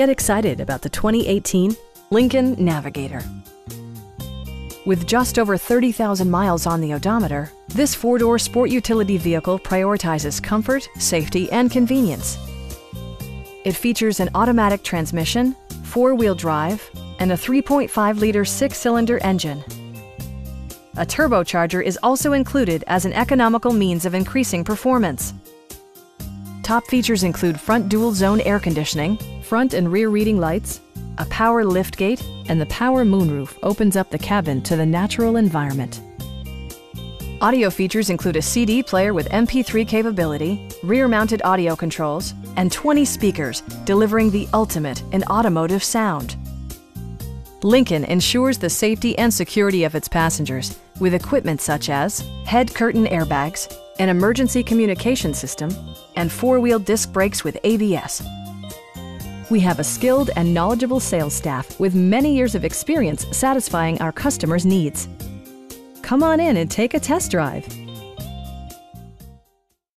Get excited about the 2018 Lincoln Navigator. With just over 30,000 miles on the odometer, this four-door sport utility vehicle prioritizes comfort, safety, and convenience. It features an automatic transmission, four-wheel drive, and a 3.5-liter six-cylinder engine. A turbocharger is also included as an economical means of increasing performance. Top features include front dual zone air conditioning, front and rear reading lights, a power liftgate, and the power moonroof opens up the cabin to the natural environment. Audio features include a CD player with MP3 capability, rear-mounted audio controls, and 20 speakers, delivering the ultimate in automotive sound. Lincoln ensures the safety and security of its passengers with equipment such as head curtain airbags, an emergency communication system, and four-wheel disc brakes with ABS. We have a skilled and knowledgeable sales staff with many years of experience satisfying our customers' needs. Come on in and take a test drive.